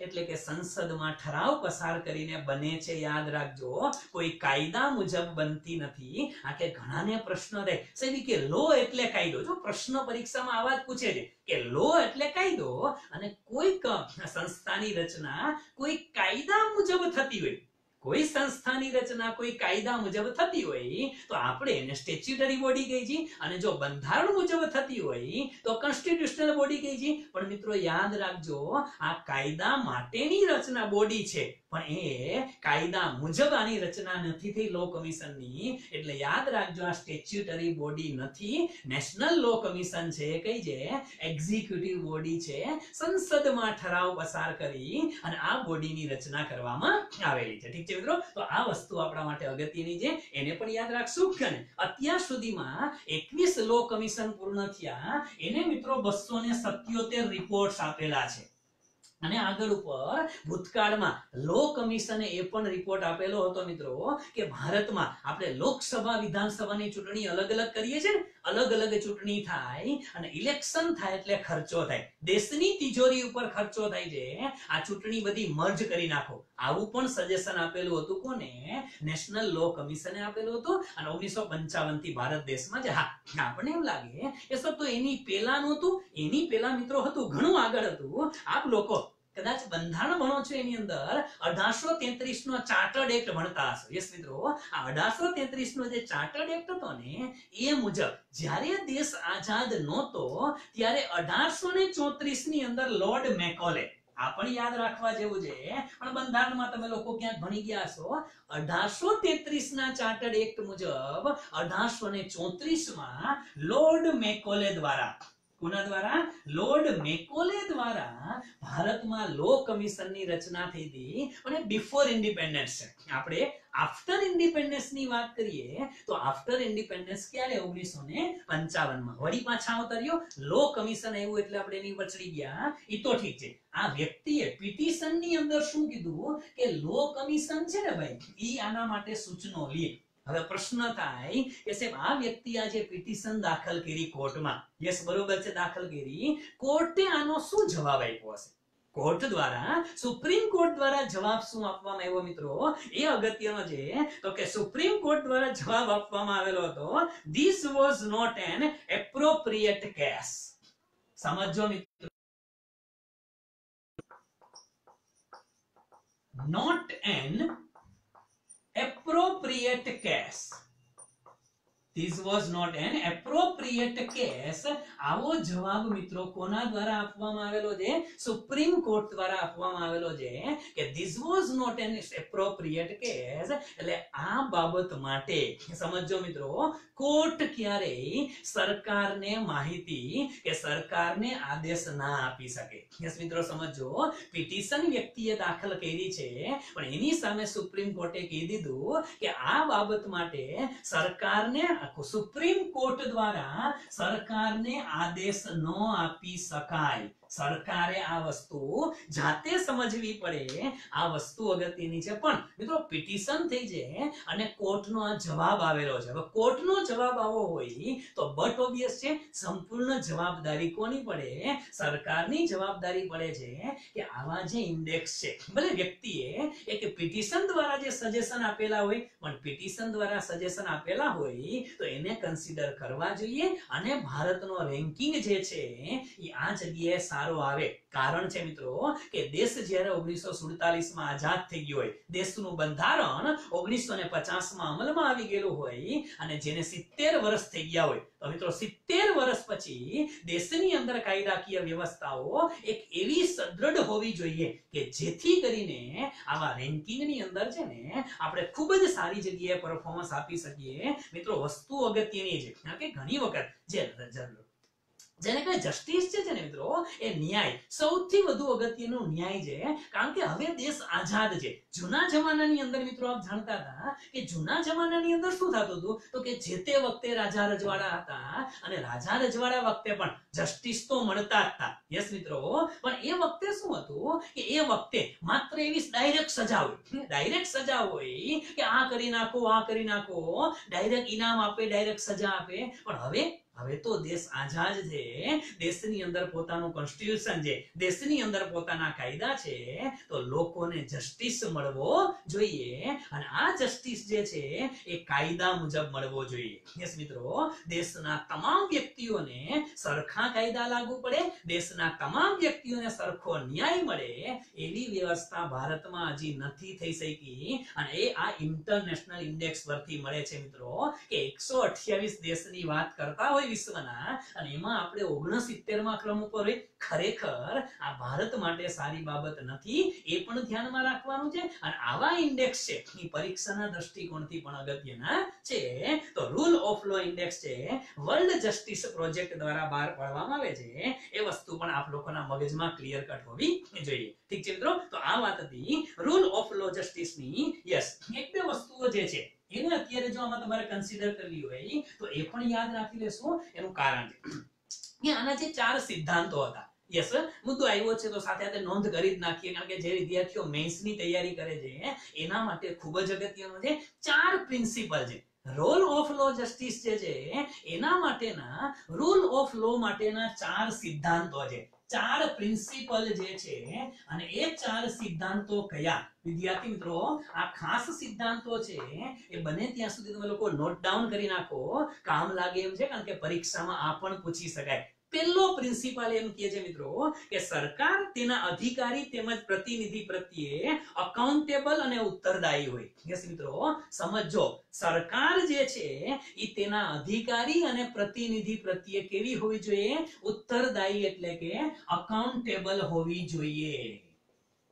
એટલે કે સંસદમાં ઠરાવ પસાર કરીને બને છે, યાદ રાખજો કોઈ કાયદા મુજબ બનતી નથી. આ કે ઘણાને પ્રશ્ન થાય સાહેબ કે લો એટલે કાયદો. જો પ્રશ્ન પરીક્ષામાં આવા જ પૂછે છે કે લો એટલે કાયદો, અને કોઈક સંસ્થાની રચના કોઈ કાયદા મુજબ થતી હોય કોઈ સંસ્થાની રચના, કોઈ કાયદા મુજબ થતી હોય, તો આપણે એને સ્ટેચ્યુટરી બોડી કહી છીએ અને જો બંધારણ મુજબ થતી હોય, તો કોન્સ્ટિટ્યુશનલ બોડી કહી છીએ પણ મિત્રો યાદ રાખજો, આ કાયદા માટેની રચના બોડી છે. પણ એ કાયદા મુજબ આની રચના નથી થઈ લો કમિશનની એટલે યાદ રાખજો, આ સ્ટેચ્યુટરી બોડી નથી. નેશનલ લો કમિશન છે, કઈ છે? એક્ઝિક્યુટિવ બોડી છે. સંસદમાં ઠરાવ પસાર કરી અને આ બોડીની રચના કરવામાં આવેલી છે. ઠીક છે મિત્રો? તો આ વસ્તુ આપણા માટે અગત્યની છે. એને પણ યાદ રાખશું. કે ને અત્યાર સુધીમાં એકવીસ લો કમિશન પૂર્ણ થયા. એને મિત્રો બસો ને સત્યોતેર રિપોર્ટ આપેલા છે. અને આગળ ઉપર ભૂતકાળમાં લો કમિશને એ પણ રિપોર્ટ આપેલો હતો મિત્રો, કે ભારતમાં આપણે લોકસભા, વિધાનસભાની ચૂંટણી અલગ અલગ કરીએ છીએ અલગ અલગ ચૂંટણી થાય અને ઇલેક્શન થાય એટલે ખર્ચો થાય. દેશની તિજોરી ઉપર ખર્ચો થાય છે. આ ચૂંટણી બધી મર્જ કરી નાખો. આવું પણ સજેશન આપેલું હતું કોને? નેશનલ લો કમિશને આપેલું હતું અને ઓગણીસો પંચાવનથી ભારત દેશમાં જ. હા આપણને એમ લાગે એ સર, તો એની પેલાનું હતું, એની પેલા મિત્રો હતું, ઘણું આગળ હતું. આપ લોકો કદાચ બંધારણ ભણો છો એની અંદર, અઢારસો તેત્રીસ નો ચાર્ટર્ડ એક્ટ ભણતા હશો. યસ મિત્રો. આ અઢારસો તેત્રીસ નો જે ચાર્ટર્ડ એક્ટ હતો ને, એ મુજબ જ્યારે દેશ આઝાદ નહોતો, ત્યારે અઢારસો ને ચોત્રીસની અંદર લોર્ડ મેકોલે આ પણ યાદ રાખવા જેવું છે. પણ બંધારણમાં તમે લોકો ક્યાંક ભણી ગયા છો? અઢારસો તેત્રીસ ના ચાર્ટર્ડ એક્ટ મુજબ અઢારસો ને ચોત્રીસમાં લોર્ડ મેકોલે દ્વારા કોના દ્વારા? લોર્ડ મેકોલે દ્વારા ભારતમાં લો કમિશનની રચના થઈ હતી અને બિફોર ઇન્ડિપેન્ડન્સ આપણે આફ્ટર ઇન્ડિપેન્ડન્સની વાત કરીએ તો આફ્ટર ઇન્ડિપેન્ડન્સ ક્યારે? ઓગણીસો ને પંચાવનમાં વળી પાછા અવતર્યો લો કમિશન આવ્યું એટલે આપણે એની વચડી ગયા. એ તો ઠીક છે. આ વ્યક્તિએ પિટિશનની અંદર શું કીધું? કે લો કમિશન છે ને ભાઈ, ઈ આના માટે સૂચનો લે. હવે પ્રશ્ન થાય કે સાહેબ, આ વ્યક્તિ આજે પિટિશન દાખલ કરી કોર્ટમાં. યસ, બરોબર છે, દાખલ કરી. કોર્ટે આનો શું જવાબ આપ્યો હશે? કોર્ટ દ્વારા, સુપ્રીમ કોર્ટ દ્વારા જવાબ શું આપવામાં આવ્યો મિત્રો? એ અગત્યનો છે. તો કે સુપ્રીમ કોર્ટ દ્વારા જવાબ આપવામાં આવેલો હતો this was not an appropriate case સમજો મિત્રો. Not an appropriate cash this was not an appropriate case. આવો જવાબ મિત્રો કોના દ્વારા આપવામાં આવેલો છે? સુપ્રીમ કોર્ટ દ્વારા આપવામાં આવેલો છે કે this was not an appropriate case. એટલે આ બાબત માટે સમજો મિત્રો, કોર્ટ ક્યારેય સરકારને માહિતી કે સરકારને આદેશ ના આપી શકે. યસ મિત્રો સમજો પિટિશન વ્યક્તિએ દાખલ કરી છે, પણ એની સામે સુપ્રીમ કોર્ટે કહી દીધું કે આ બાબત માટે સરકારને સુપ્રીમ કોર્ટ દ્વારા સરકારને આદેશ ન આપી શકાય. સરકારે આ વસ્તુ જાતે સમજવી પડે. આ વસ્તુ અગત્યની છે. પણ મિત્રો પિટિશન થઈ છે અને કોર્ટનો આ જવાબ આવેલો છે. હવે કોર્ટનો જવાબ આવો હોય તો બટ ઓબ્વિયસ છે. સંપૂર્ણ જવાબદારી કોની પડે? સરકારની જવાબદારી પડે છે કે આવા જે ઇન્ડેક્સ છે. ભલે વ્યક્તિએ એક પિટિશન દ્વારા જે સજેશન આપેલા હોય, પણ પિટિશન દ્વારા સજેશન આપેલા હોય તો એને કન્સિડર કરવા જોઈએ. અને ભારતનો રેન્કિંગ જે છે, એ આ જગ્યાએ સારો આવે. કારણ છે મિત્રો કે દેશ જ્યારે ઓગણીસો સુડતાલીસમાં આઝાદ થઈ ગયો હોય, દેશનું બંધારણ ઓગણીસો ને પચાસમાં અમલમાં આવી ગયેલું હોય અને જેને સિત્તેર વર્ષ થઈ ગયા હોય. તો મિત્રો સિત્તેર વર્ષ પછી દેશની અંદર કાયદાકીય વ્યવસ્થાઓ એક એવી સદ્રઢ હોવી જોઈએ કે જેથી કરીને આવા રેન્કિંગની અંદર છે ને આપણે ખૂબ જ સારી જગ્યાએ પરફોર્મન્સ આપી શકીએ. મિત્રો વસ્તુ અગત્યની છે. કે ઘણી વખત જે જેને કઈ જસ્ટિસ છે ને મિત્રો એ ન્યાય. સૌથી વધુ અગત્યનો ન્યાય છે, કારણ કે હવે દેશ આઝાદ છે. જૂના જમાનાની અંદર મિત્રો આપ જાણતા હતા કે જૂના જમાનાની અંદર શું થતું હતું? તો કે જે તે વખતે રાજા રજવાડા હતા અને રાજા રજવાડા વખતે પણ જસ્ટિસ તો મળતા હતા. યસ મિત્રો? પણ એ વખતે શું હતું કે એ વખતે માત્ર એવી ડાયરેક્ટ સજા હોય. ડાયરેક્ટ સજા હોય કે આ કરી નાખો, આ કરી નાખો. ડાયરેક્ટ ઇનામ આપે ડાયરેક્ટ સજા આપે. પણ હવે હવે તો દેશ આઝાદ છે, દેશની અંદર પોતાનું કોન્સ્ટિટ્યુશન છે, દેશની અંદર પોતાના કાયદા છે, તો લોકોને જસ્ટિસ મળવો જોઈએ અને આ જસ્ટિસ જે છે એ કાયદા મુજબ મળવો જોઈએ. યસ મિત્રો, દેશના તમામ વ્યક્તિઓને સરખા કાયદા લાગુ પડે, દેશના તમામ વ્યક્તિઓને સરખો ન્યાય મળે, એવી વ્યવસ્થા ભારતમાં હજી નથી થઈ શકી અને એ આ ઇન્ટરનેશનલ ઇન્ડેક્સ પરથી મળે છે, મિત્રો, કે એકસો દેશની વાત કરતા હોય વર્લ્ડ જસ્ટિસ પ્રોજેક્ટ દ્વારા બહાર પાડવામાં આવે છે. એ વસ્તુ પણ આપ લોકોના મગજમાં ક્લિયર કટ હોવી જોઈએ. ઠીક છે મિત્રો? તો આ વાત હતી રૂલ ઓફ લો જસ્ટિસની યસ એક બે વસ્તુઓ જે છે એને અત્યારે જો આમાં તમારે કન્સિડર કરવી હોય, તો એ પણ યાદ રાખી લેશો, એનું કારણ કે આના જે ચાર સિદ્ધાંતો હતા. યસ મુદ્દો આવ્યો છે, તો સાથે સાથે નોંધ કરી જ નાખીએ, કારણ કે જે વિદ્યાર્થીઓ મેન્સની તૈયારી કરે છે, એના માટે ખૂબ જ અગત્યનો છે. ચાર પ્રિન્સિપલ છે. રોલ ઓફ લો જસ્ટિસ જે છે, એના માટેના રૂલ ઓફ લો માટેના ચાર સિદ્ધાંતો છે. ચાર પ્રિન્સિપલ જે છે, અને એ ચાર સિદ્ધાંતો કયા? વિદ્યાર્થી મિત્રો, આ ખાસ સિદ્ધાંતો છે, એ બને ત્યાં સુધી તમે લોકો નોટ ડાઉન કરી નાખો. કામ લાગે એમ છે, કારણ કે પરીક્ષામાં આ પણ પૂછી શકાય. પહેલો પ્રિન્સિપલ એમ કહે છે, મિત્રો, કે સરકાર તેના અધિકારી તેમજ પ્રતિનિધિ પ્રત્યે અકાઉન્ટેબલ અને ઉત્તરદાયી હોય. યસ મિત્રો, સમજો, સરકાર જે છે, એ તેના અધિકારી અને પ્રતિનિધિ પ્રત્યે કેવી હોવી જોઈએ? ઉત્તરદાયી એટલે કે અકાઉન્ટેબલ હોવી જોઈએ.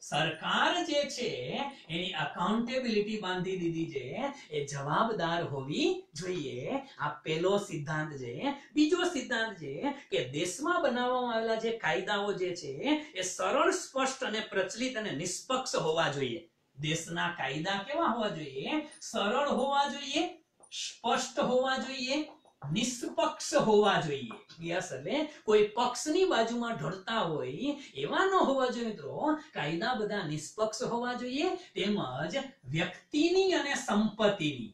સરકાર જે છે, એની અકાઉન્ટેબિલિટી બાંધી દીધી છે, એ જવાબદાર હોવી જોઈએ. આ પહેલો સિદ્ધાંત છે. બીજો સિદ્ધાંત છે કે દેશમાં બનાવવામાં આવેલા જે કાયદાઓ જે છે, એ સરળ, સ્પષ્ટ અને પ્રચલિત અને નિષ્પક્ષ હોવા જોઈએ. દેશના કાયદા કેવા હોવા જોઈએ? સરળ હોવા જોઈએ, સ્પષ્ટ હોવા જોઈએ. નિષ્પક્ષ હોવા જોઈએ. યસ એટલે કોઈ પક્ષની બાજુમાં ઢળતા હોય, એવા ન હોવા જોઈએ મિત્રો. કાયદા બધા નિષ્પક્ષ હોવા જોઈએ, તેમજ વ્યક્તિની અને સંપત્તિની.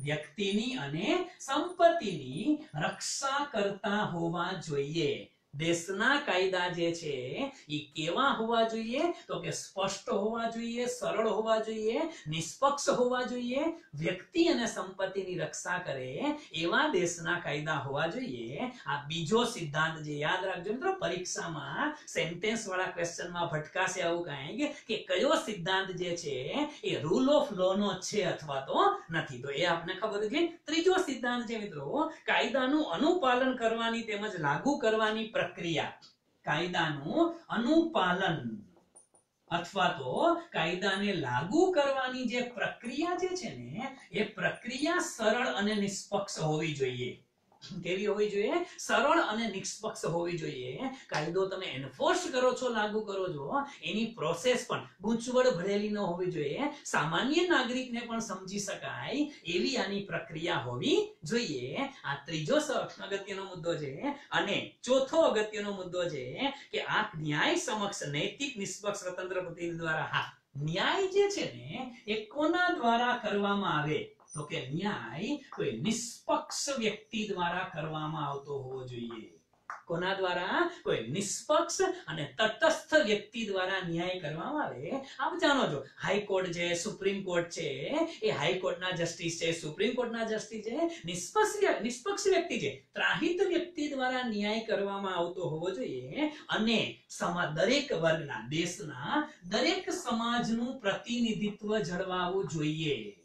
વ્યક્તિની અને સંપત્તિની રક્ષા કરતા હોવા જોઈએ. દેશના કાયદા જે છે, એ કેવા હોવા જોઈએ? તો કે સ્પષ્ટ હોવા જોઈએ, સરળ હોવા જોઈએ, નિષ્પક્ષ હોવા જોઈએ, વ્યક્તિ અને સંપત્તિની રક્ષા કરે એવા દેશના કાયદા હોવા જોઈએ. આ બીજો સિદ્ધાંત જે યાદ રાખજો મિત્રો, પરીક્ષામાં સેન્ટેન્સ વાળા ક્વેશ્ચનમાં ભટકાશે આવું કાંઈક કે કયો સિદ્ધાંત જે છે, એ રૂલ ઓફ લો નો છે અથવા તો નથી. તો એ આપને ખબર છે. ત્રીજો સિદ્ધાંત છે મિત્રો, કાયદાનું અનુપાલન કરવાની તેમજ લાગુ કરવાની પ્રક્રિયા. કાયદાનું અનુપાલન. અથવા તો કાયદાને લાગુ કરવાની જે પ્રક્રિયા જે છે ને, એ પ્રક્રિયા સરળ અને નિષ્પક્ષ હોવી જોઈએ. કેવી હોવી જોઈએ? સરળ અને નિષ્પક્ષ હોવી જોઈએ. કાયદો તમે એન્ફોર્સ કરો છો, લાગુ કરો છો, એની પ્રોસેસ પણ ગૂંચવડ ભરેલી ન હોવી જોઈએ. સામાન્ય નાગરિકને પણ સમજી શકાય એવી આની પ્રક્રિયા હોવી જોઈએ. આ ત્રીજો અગત્યનો મુદ્દો છે અને ચોથો અગત્યનો મુદ્દો છે કે આ ન્યાય સમક્ષ નૈતિક નિષ્પક્ષ સ્વતંત્ર પ્રતિનિધિ દ્વારા, હા, ન્યાય જે છે ને એ કોના દ્વારા કરવામાં આવે? તો કે ન્યાય કોઈ નિષ્પક્ષ વ્યક્તિ દ્વારા કરવામાં આવતો હોવો જોઈએ. કોના દ્વારા? કોઈ નિષ્પક્ષ અને તટસ્થ વ્યક્તિ દ્વારા ન્યાય કરવામાં આવે. આપ જાણો છો હાઈકોર્ટ છે, સુપ્રીમ કોર્ટ છે, એ હાઈકોર્ટના જસ્ટિસ છે, સુપ્રીમ કોર્ટના જસ્ટિસ છે, નિષ્પક્ષ નિષ્પક્ષ વ્યક્તિ છે. ત્રાહિત વ્યક્તિ દ્વારા ન્યાય કરવામાં આવતો હોવો જોઈએ અને સમાજ દરેક વર્ગના, દેશના દરેક સમાજનું પ્રતિનિધિત્વ જળવાવું જોઈએ.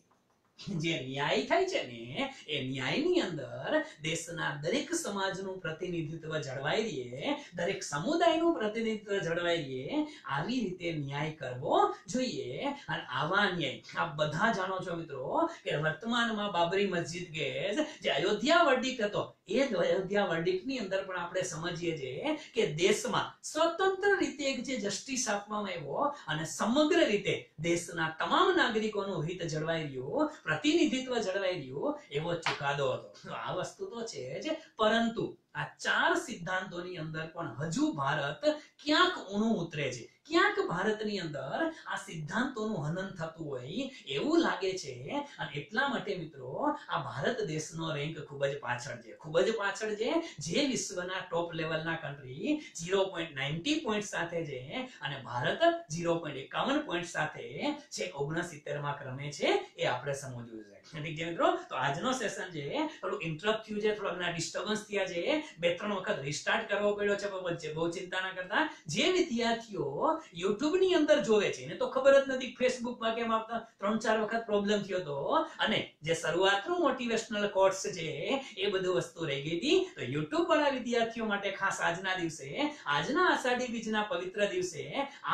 જે ન્યાય થાય છે ને, એ ન્યાયની અંદર દેશના દરેક સમાજનું પ્રતિનિધિત્વ જળવાઈ રહે દરેક સમુદાયનું પ્રતિનિધિત્વ જળવાઈ રહે આવી રીતે ન્યાય કરવો જોઈએ. અને આવા ન્યાય, આપ બધા જાણો છો મિત્રો, કે વર્તમાનમાં બાબરી મસ્જિદ કેસ જે અયોધ્યા વર્ડિક્ટ હતો એ જ અયોધ્યા વર્ડિક્ટની અંદર પણ આપણે સમજીએ છીએ કે દેશમાં સ્વતંત્ર રીતે જે જસ્ટિસ આપવામાં આવ્યો અને સમગ્ર રીતે દેશના તમામ નાગરિકોનું હિત જળવાઈ રહ્યું, પ્રતિનિધિત્વ જળવાઈ રહ્યું, એવો ચુકાદો હતો. આ વસ્તુ તો છે જ, પરંતુ આ ચાર સિદ્ધાંતોની અંદર પણ હજુ ભારત ક્યાંક ઊણું ઉતરે છે. ક્યાંક ભારતની અંદર આ સિદ્ધાંતોનું હનન થતું હોય એવું લાગે છે. અને એટલા માટે મિત્રો, આ ભારત દેશનો રેન્ક ખૂબ જ પાછળ છે. ખૂબ જ પાછળ છે. જે વિશ્વના ટોપ લેવલના country zero point ninety point સાથે છે અને ભારત ઝીરો પોઈન્ટ એકાવન પોઈન્ટ સાથે છેક ઓગણસિત્તેરમાં ક્રમે છે એ આપણે સમજવું છે. ઠીક છે મિત્રો? તો આજનો સેશન છે થોડું ઇન્ટરપ્ટ થયું છે થોડા ડિસ્ટર્બન્સ થયા છે. બે ત્રણ વખત રિસ્ટાર્ટ કરવો પડ્યો છે. બહુ ચિંતા ના કરતા. જે વિદ્યાર્થીઓ યુટ્યુબ અંદર જોવે છે. એને તો ખબર જ નથી ફેસબુક કેમ આપતા ત્રણ ચાર વખત પ્રોબ્લેમ થયો હતો અને જે શરૂઆતનું મોટિવેશનલ કોર્સ છે, એ બધું વસ્તુ રહી ગઈ હતી. તો યુટ્યુબ વાળા વિદ્યાર્થીઓ માટે ખાસ આજના દિવસે, આજના અષાઢી બીજના પવિત્ર દિવસે,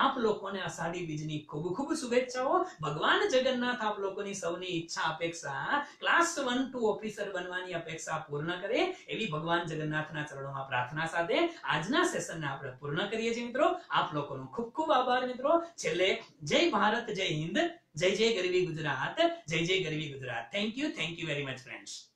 આપ લોકોને અષાઢી બીજની ખૂબ ખૂબ શુભેચ્છાઓ. ભગવાન જગન્નાથ આપ લોકોની સૌની ઈચ્છા, અપેક્ષા ક્લાસ વન ટુ ઓફિસર બનવાની અપેક્ષા પૂર્ણ કરે એવી ભગવાન જગન્નાથના ચરણોમાં પ્રાર્થના સાથે આજના સેશનને આપણે પૂર્ણ કરીએ છીએ મિત્રો. આપ લોકોનો ખૂબ ખૂબ આભાર મિત્રો. છેલ્લે જય ભારત, જય હિન્દ, જય જય ગરવી ગુજરાત, જય જય ગરવી Gujarat. Thank you thank you very much friends